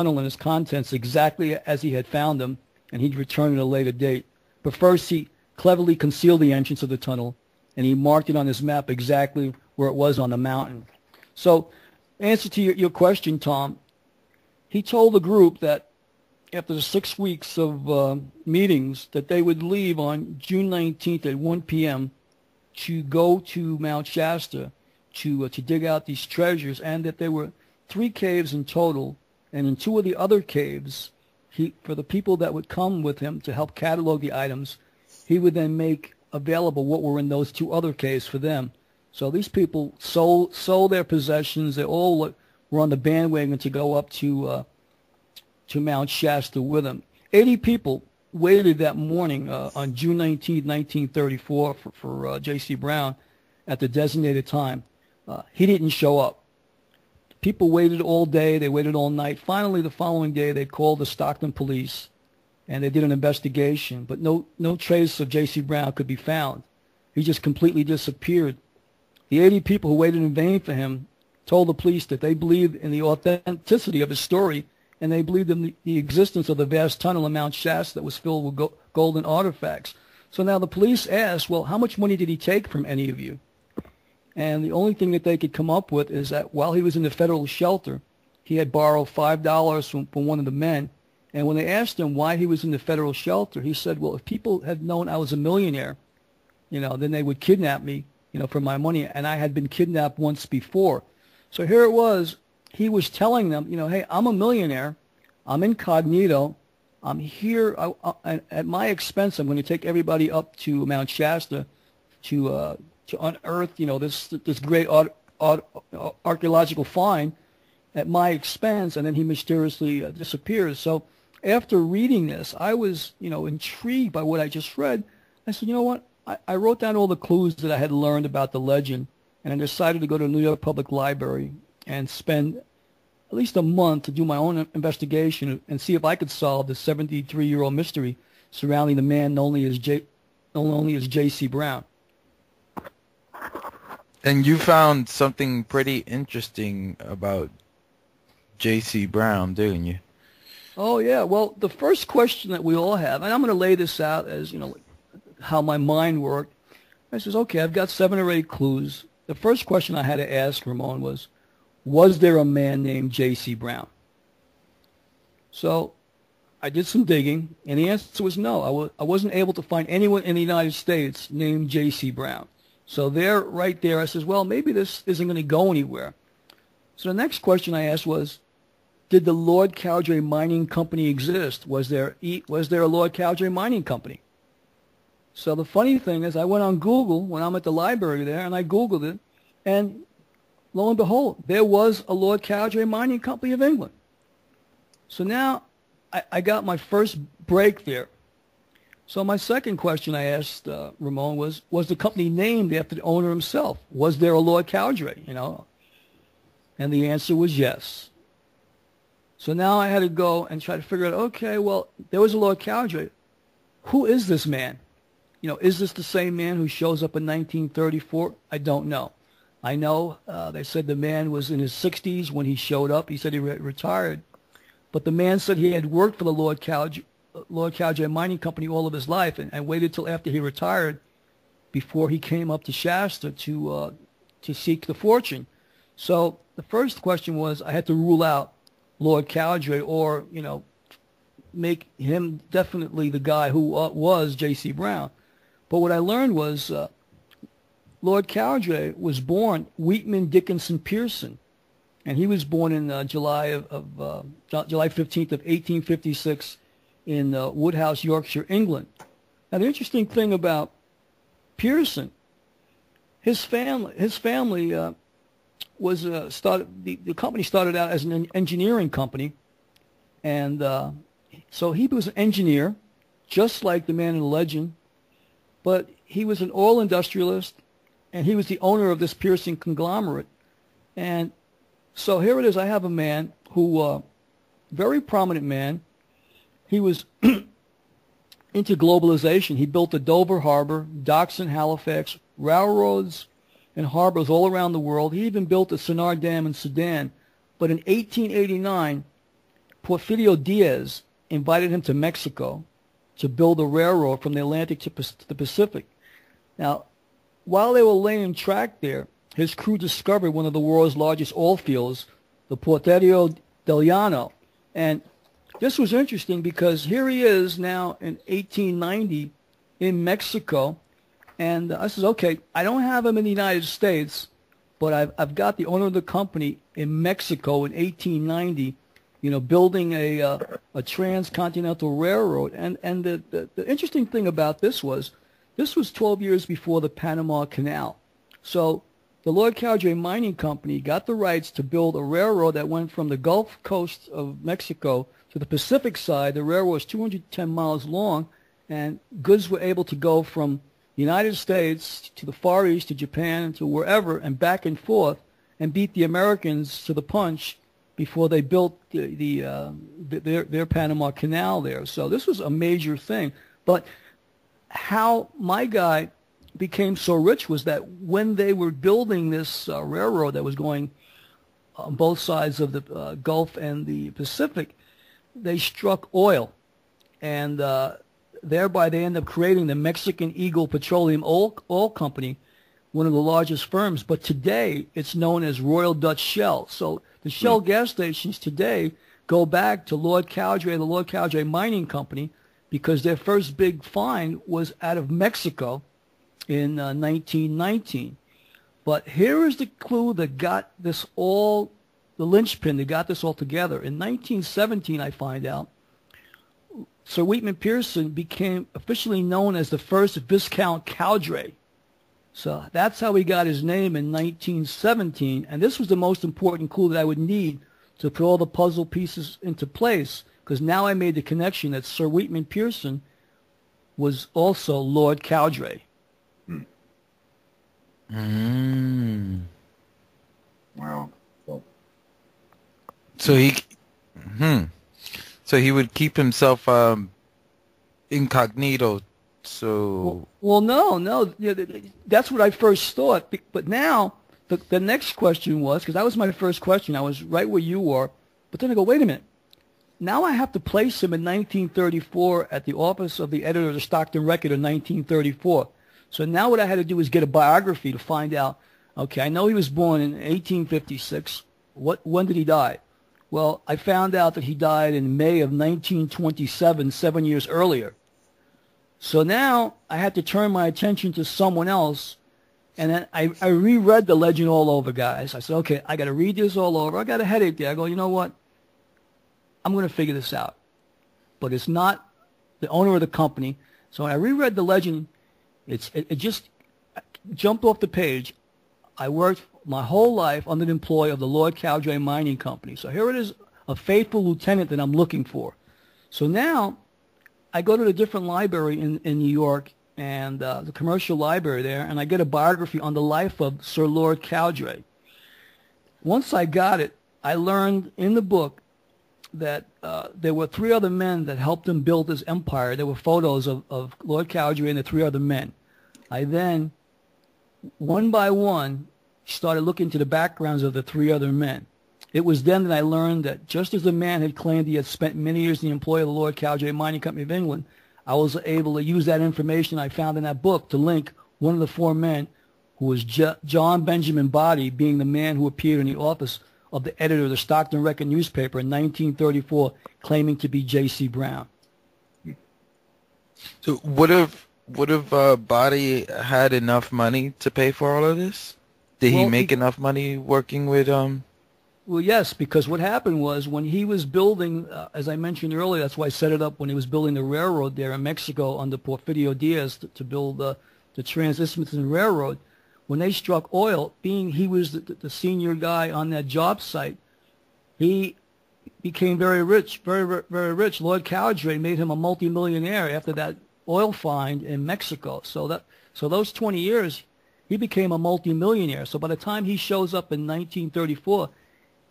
tunnel and its contents exactly as he had found them, and he'd return at a later date. But first, he cleverly concealed the entrance of the tunnel, and he marked it on his map exactly where it was on the mountain. So, answer to your, your question, Tom, he told the group that after six weeks of uh, meetings that they would leave on June 19th at 1 p.m. to go to Mount Shasta to uh, to dig out these treasures, and that there were three caves in total, and in two of the other caves, he for the people that would come with him to help catalog the items, he would then make available what were in those two other caves for them. So these people sold sold their possessions. They all were on the bandwagon to go up to uh, to Mount Shasta with him. 80 people waited that morning uh, on June 19, 1934, for, for uh, J.C. Brown at the designated time. Uh, he didn't show up. People waited all day. They waited all night. Finally, the following day, they called the Stockton police, and they did an investigation. But no, no trace of J.C. Brown could be found. He just completely disappeared. The 80 people who waited in vain for him told the police that they believed in the authenticity of his story and they believed in the, the existence of the vast tunnel in Mount Shasta that was filled with go- golden artifacts. So now the police asked, well, how much money did he take from any of you? And the only thing that they could come up with is that while he was in the federal shelter, he had borrowed $5 from, from one of the men. And when they asked him why he was in the federal shelter, he said, well, if people had known I was a millionaire, you know, then they would kidnap me, you know, for my money. And I had been kidnapped once before. So here it was he was telling them, you know, hey, I'm a millionaire. I'm incognito. I'm here I, I, at my expense. I'm going to take everybody up to Mount Shasta to uh, to unearth, you know, this this great art, art, archaeological find at my expense. And then he mysteriously uh, disappears. So after reading this, I was, you know, intrigued by what I just read. I said, you know what? I, I wrote down all the clues that I had learned about the legend, and I decided to go to the New York Public Library and spend at least a month to do my own investigation and see if I could solve the 73-year-old mystery surrounding the man known only as J, known only as J.C. Brown. And you found something pretty interesting about J.C. Brown, didn't you? Oh yeah. Well, the first question that we all have, and I'm going to lay this out as you know how my mind worked. I says, okay, I've got seven or eight clues. The first question I had to ask Ramon was, was there a man named J.C. Brown? So I did some digging, and the answer was no. I w- I wasn't able to find anyone in the United States named J.C. Brown. So there, right there, I says, well, maybe this isn't going to go anywhere. So the next question I asked was, did the Lord Cowdray Mining Company exist? Was there, was there a Lord Cowdray Mining Company? So the funny thing is I went on Google when I'm at the library there, and I Googled it, and lo and behold, there was a Lord Cowdray Mining Company of England. So now I, I got my first break there. So my second question I asked uh, Ramon was, was the company named after the owner himself? Was there a Lord Cowdray, you know? And the answer was yes. So now I had to go and try to figure out, okay, well, there was a Lord Cowdray. Who is this man? You know, is this the same man who shows up in 1934? I don't know. I know uh, they said the man was in his 60s when he showed up. He said he re- retired. But the man said he had worked for the Lord Cowdray, Lord Cowdray Mining Company all of his life and, and waited till after he retired before he came up to Shasta to, uh, to seek the fortune. So the first question was I had to rule out Lord Cowdray or, you know, make him definitely the guy who uh, was J.C. Brown. But what I learned was uh, Lord Cowdray was born Weetman Dickinson Pearson, and he was born in uh, July of, of uh, July 15th of 1856 in uh, Woodhouse, Yorkshire, England. Now the interesting thing about Pearson, his family, his family uh, was uh, started. The, the company started out as an engineering company, and uh, so he was an engineer, just like the man in the legend, but he was an oil industrialist and he was the owner of this Pearson conglomerate. And so here it is. I have a man who, uh, very prominent man. He was into globalization. He built the Dover Harbor, docks in Halifax, railroads and harbors all around the world. He even built the Sennar Dam in Sudan. But in 1889, Porfirio Diaz invited him to Mexico to build a railroad from the Atlantic to, the Pacific. Now, while they were laying track there, his crew discovered one of the world's largest oil fields, the Potrero del Llano. And this was interesting because here he is now in 1890 in Mexico. And I said, okay, I don't have him in the United States, but I've, I've got the owner of the company in Mexico in 1890, you know, building a, uh, a transcontinental railroad. And, and the, the, the interesting thing about this was this was 12 years before the Panama Canal. So the Lord Cowdray Mining Company got the rights to build a railroad that went from the Gulf Coast of Mexico to the Pacific side. The railroad was 210 miles long, and goods were able to go from the United States to the Far East to Japan to wherever and back and forth and beat the Americans to the punch before they built the, the uh, their their Panama Canal there. So this was a major thing. But how my guy became so rich was that when they were building this uh, railroad that was going on both sides of the uh, Gulf and the Pacific, they struck oil, and uh, thereby they ended up creating the Mexican Eagle Petroleum Oil, Oil Company, one of the largest firms. But today it's known as Royal Dutch Shell. So the Shell mm. gas stations today go back to Lord Cowdray, the Lord Cowdray Mining Company, because their first big find was out of Mexico in uh, 1919. But here is the clue that got this all, the linchpin that got this all together. In 1917, I find out, Sir Weetman Pearson became officially known as the first Viscount Cowdray. So that's how he got his name in 1917. And this was the most important clue that I would need to put all the puzzle pieces into place because now I made the connection that Sir Weetman Pearson was also Lord Cowdray. Mm. Wow. So, he, hmm. So he would keep himself um, incognito. So. Well, well no, no. That's what I first thought. But now the the next question was because that was my first question. I was right where you were, but then I go, wait a minute. Now I have to place him in 1934 at the office of the editor of the Stockton Record in 1934. So now what I had to do was get a biography to find out, okay, I know he was born in 1856. What, when did he die? Well, I found out that he died in May of 1927, seven years earlier. So now I had to turn my attention to someone else. And then I, I reread the legend all over, guys. I said, okay, I got to read this all over. I got a headache there. I go, you know what? I'm going to figure this out. But it's not the owner of the company. So when I reread the legend, it's, it, it just jumped off the page. I worked my whole life under the employ of the Lord Cowdray Mining Company. So here it is, a faithful lieutenant that I'm looking for. So now I go to the different library in, in New York and uh, the commercial library there, and I get a biography on the life of Sir Lord Cowdray. Once I got it, I learned in the book that uh, there were three other men that helped him build his empire. There were photos of, of Lord Cowdray and the three other men. I then, one by one, started looking into the backgrounds of the three other men. It was then that I learned that just as the man had claimed he had spent many years in the employ of the Lord Cowdray Mining Company of England, I was able to use that information I found in that book to link one of the four men, who was J- John Benjamin Body, being the man who appeared in the office of the editor of the Stockton Record newspaper in 1934, claiming to be J.C. Brown. So would have would have uh, Body had enough money to pay for all of this? Did well, he make he, enough money working with um? Well, yes, because what happened was when he was building, uh, as I mentioned earlier, that's why I set it up when he was building the railroad there in Mexico under Porfirio Diaz to, to build uh, the Trans-Isthmian Railroad when they struck oil, being he was the, the senior guy on that job site, he became very rich, very, very rich. Lord Cowdray made him a multimillionaire after that oil find in Mexico. So that, so those 20 years, he became a multimillionaire. So by the time he shows up in 1934,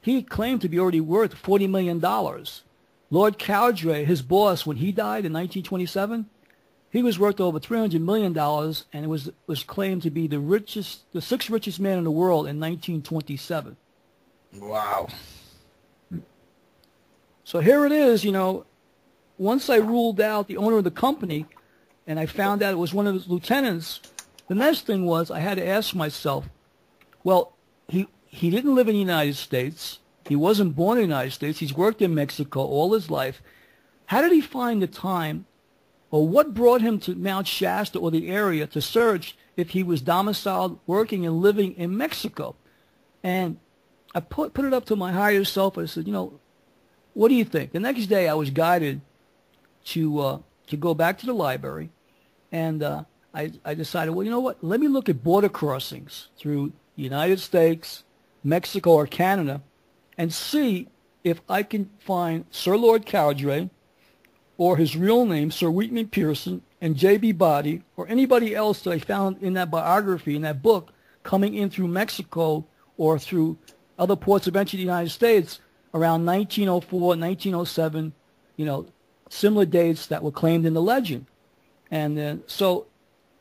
he claimed to be already worth $40 million. Lord Cowdray, his boss, when he died in 1927, he was worth over $300 million and it was, was claimed to be the richest, the sixth richest man in the world in 1927. Wow. So here it is, you know, once I ruled out the owner of the company and I found out it was one of his lieutenants, the next thing was I had to ask myself, well, he, he didn't live in the United States. He wasn't born in the United States. He's worked in Mexico all his life. How did he find the time or what brought him to Mount Shasta or the area to search if he was domiciled, working, and living in Mexico? And I put, put it up to my higher self. I said, you know, what do you think? The next day I was guided to, uh, to go back to the library. And uh, I, I decided, well, you know what? Let me look at border crossings through the United States, Mexico, or Canada and see if I can find Sir Lord Cowdray or his real name, Sir Weetman Pearson, and J.B. Body, or anybody else that I found in that biography, in that book, coming in through Mexico or through other ports of entry of the United States around 1904, 1907, you know, similar dates that were claimed in the legend. And then, so,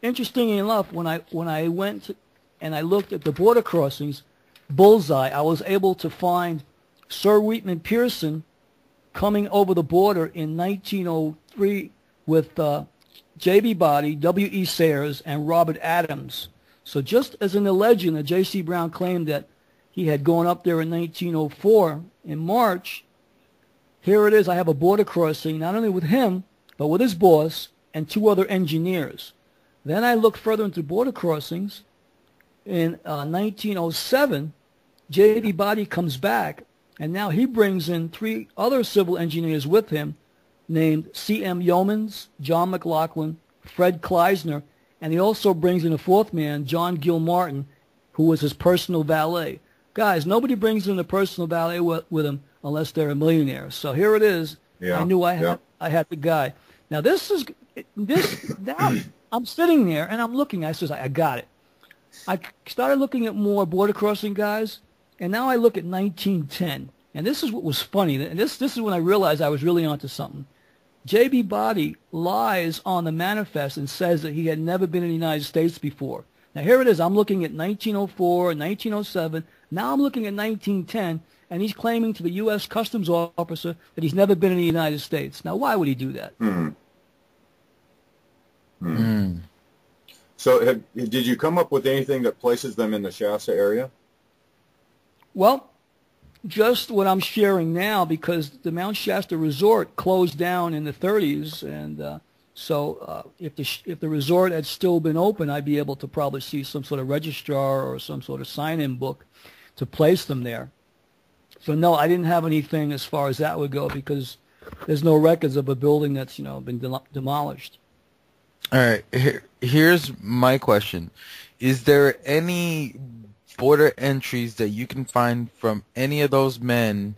interestingly enough, when I, when I went and I looked at the border crossings, bullseye, I was able to find Sir Weetman Pearson coming over the border in 1903 with uh, J.B. Body, W.E. Sayers, and Robert Adams. So just as in the legend that J.C. Brown claimed that he had gone up there in 1904 in March, here it is. I have a border crossing not only with him, but with his boss and two other engineers. Then I look further into border crossings. In uh, 1907, J.B. Body comes back and now he brings in three other civil engineers with him named C.M. Yeomans, John McLaughlin, Fred Kleisner, and he also brings in a fourth man, John Gill Martin, who was his personal valet. Guys, nobody brings in a personal valet with, with him unless they're a millionaire. So here it is. Yeah, I knew I had yeah. I had the guy. Now this is this now I'm sitting there and I'm looking. I says I got it. I started looking at more border crossing guys, and now I look at 1910, and this is what was funny. And this this is when I realized I was really onto something. J.B. Body lies on the manifest and says that he had never been in the United States before. Now here it is. I'm looking at 1904, 1907. Now I'm looking at 1910, and he's claiming to the U.S. Customs officer that he's never been in the United States. Now why would he do that? Hmm. Mm. So, have, did you come up with anything that places them in the Shasta area? Well, just what I'm sharing now because the Mount Shasta Resort closed down in the 30s, and uh, so uh, if the if the resort had still been open, I'd be able to probably see some sort of registrar or some sort of sign-in book to place them there. So no, I didn't have anything as far as that would go because there's no records of a building that's you know been de- demolished. All right. Here, here's my question: Is there any border entries that you can find from any of those men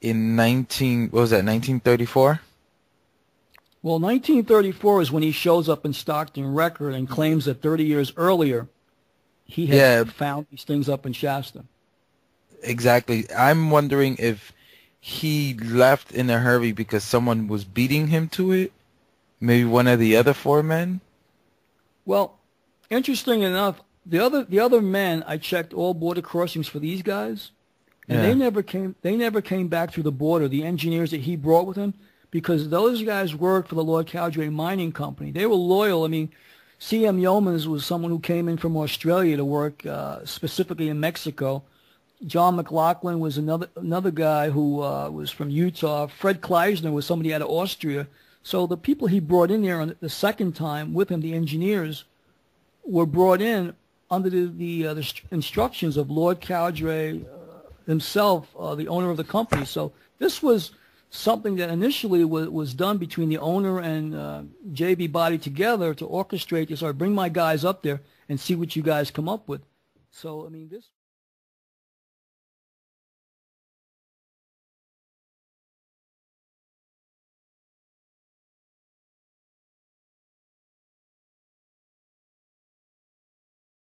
in 19? What was that? 1934? Well, 1934 is when he shows up in Stockton Record and claims that 30 years earlier he had Yeah. found these things up in Shasta. Exactly. I'm wondering if he left in a hurry because someone was beating him to it. Maybe one of the other four men. Well, interesting enough, the other the other men I checked all border crossings for these guys, and Yeah. they never came they never came back through the border. The engineers that he brought with him, because those guys worked for the Lord Cowdray Mining Company. They were loyal. I mean, C.M. Yeomans was someone who came in from Australia to work uh, specifically in Mexico. John McLaughlin was another another guy who uh, was from Utah. Fred Kleisner was somebody out of Austria. So the people he brought in there on the second time with him, the engineers, were brought in under the the, uh, the instructions of Lord Cowdray uh, himself, uh, the owner of the company. So this was something that initially was, was done between the owner and uh, JB Body together to orchestrate this or bring my guys up there and see what you guys come up with. So I mean this.